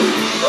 you.